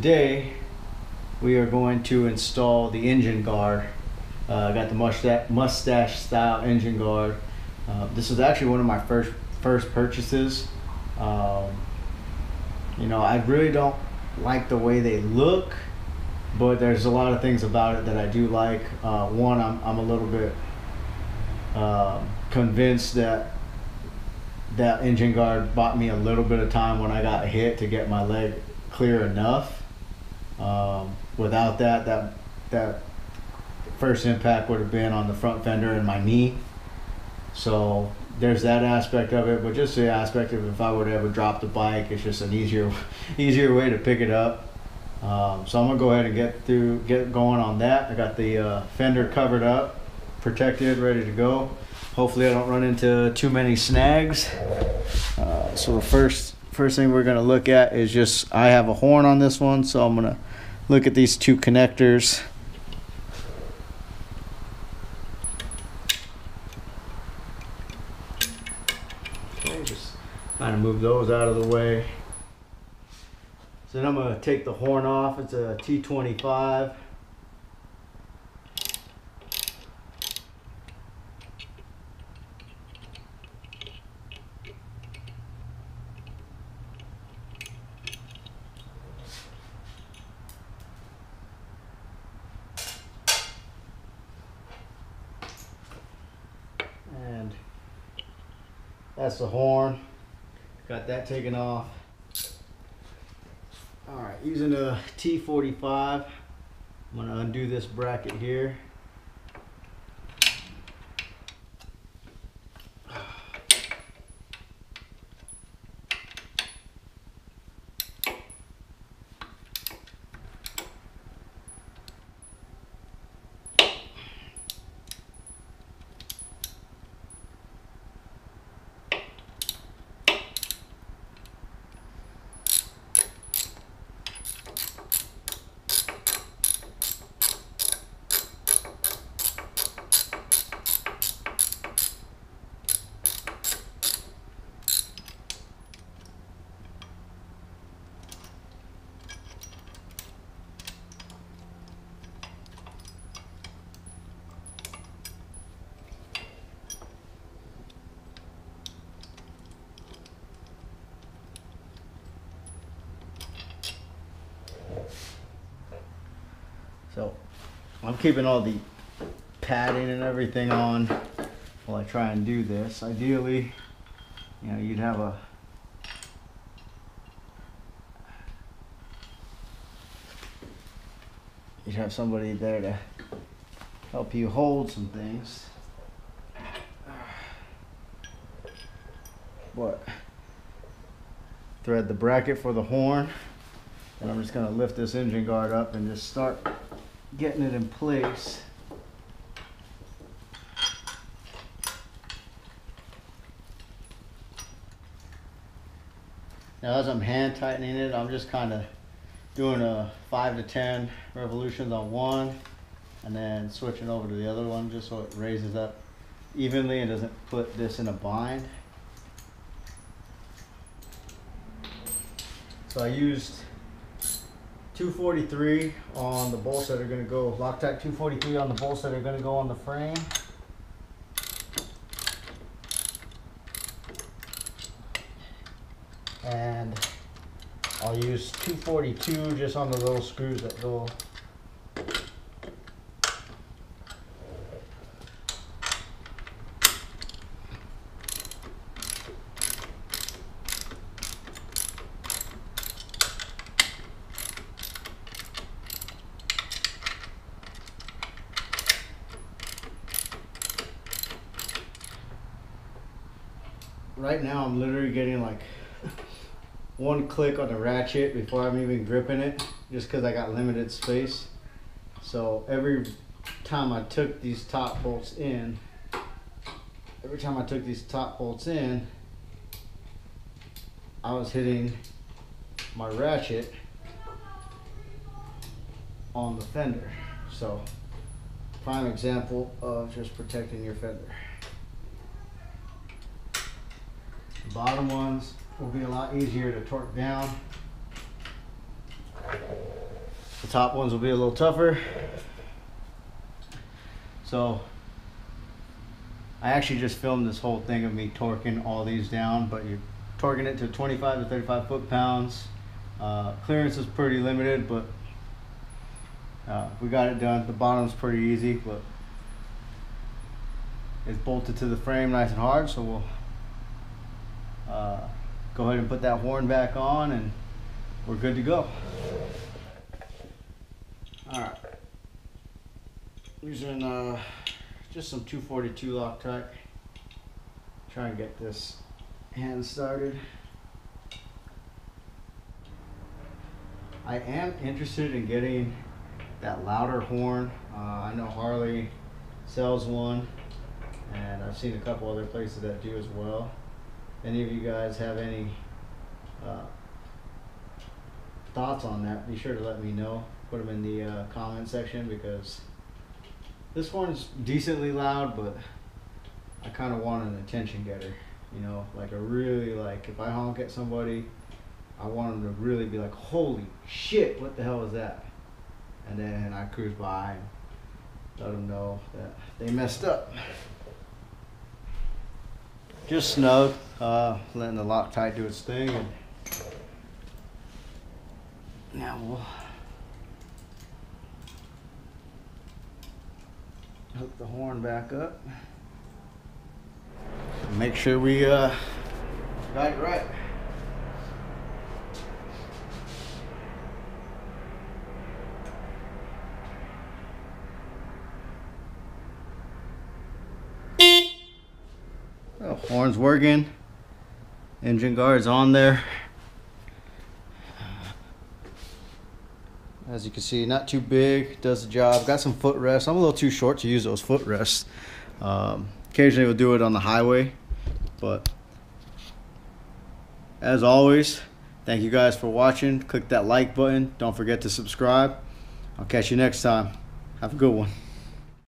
today we are going to install the engine guard. Uh, I got the mustache, mustache style engine guard. Uh, this is actually one of my first first purchases. Um, you know, I really don't like the way they look, but there's a lot of things about it that I do like. Uh, one, I'm, I'm a little bit um convinced that that engine guard bought me a little bit of time when I got hit to get my leg clear enough. Um, without that, that that first impact would have been on the front fender and my knee. So there's that aspect of it, but just the aspect of if I to ever drop the bike, it's just an easier easier way to pick it up. Um, so I'm gonna go ahead and get through, get going on that. I got the uh, fender covered up, protected, ready to go. Hopefully I don't run into too many snags. Uh, so the first first thing we're gonna look at is just I have a horn on this one, so I'm gonna look at these two connectors. Just kind of move those out of the way. So then I'm gonna take the horn off. It's a T25. And that's the horn. Got that taken off. All right, using a T45, I'm gonna undo this bracket here. So I'm keeping all the padding and everything on while I try and do this. Ideally, you know, you'd have a you'd have somebody there to help you hold some things. What? Thread the bracket for the horn. And I'm just gonna lift this engine guard up and just start getting it in place. Now as I'm hand tightening it, I'm just kind of doing a five to 10 revolutions on one and then switching over to the other one just so it raises up evenly and doesn't put this in a bind. So I used 243 on the bolts that are going to go Loctite 243 on the bolts that are going to go on the frame. And I'll use 242 just on the little screws that go right now I'm literally getting like one click on the ratchet before I'm even gripping it just because I got limited space. So every time I took these top bolts in every time I took these top bolts in I was hitting my ratchet on the fender. So prime example of just protecting your fender Bottom ones will be a lot easier to torque down. The top ones will be a little tougher. So I actually just filmed this whole thing of me torquing all these down, but you're torquing it to 25 to 35 foot pounds. Uh, clearance is pretty limited, but uh, we got it done. The bottom's pretty easy, but it's bolted to the frame nice and hard, so we'll uh, go ahead and put that horn back on and we're good to go. All right. Using uh, just some 242 Loctite. Try and get this hand started. I am interested in getting that louder horn. Uh, I know Harley sells one, and I've seen a couple other places that do as well. Any of you guys have any uh, thoughts on that? Be sure to let me know. Put them in the uh, comment section because this one's decently loud, but I kind of want an attention getter. You know, like a really like if I honk at somebody, I want them to really be like, "Holy shit! What the hell is that?" And then I cruise by and let them know that they messed up. Just snug, uh, letting the Loctite do its thing, and now we'll hook the horn back up. Make sure we uh, got it right. Oh, horn's working. Engine guard's on there. As you can see, not too big, does the job. Got some footrests. I'm a little too short to use those footrests. Um, occasionally we'll do it on the highway, but as always, thank you guys for watching. Click that like button. Don't forget to subscribe. I'll catch you next time. Have a good one.